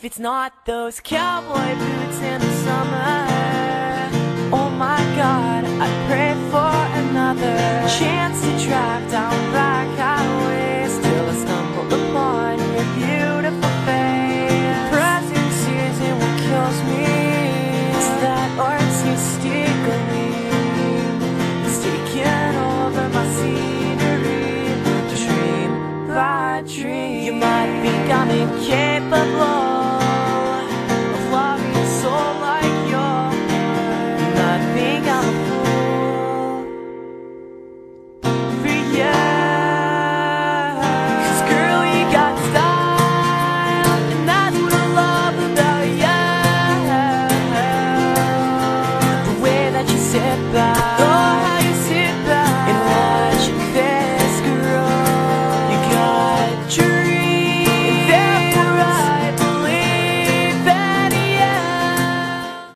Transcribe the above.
If it's not those cowboy boots in the summer, oh my god, I pray for another chance to drive down back highways till I stumble upon your beautiful face. Present season, what kills me is that artistic gleam is taking over my scenery. Dream by dream, you might think I'm incapable.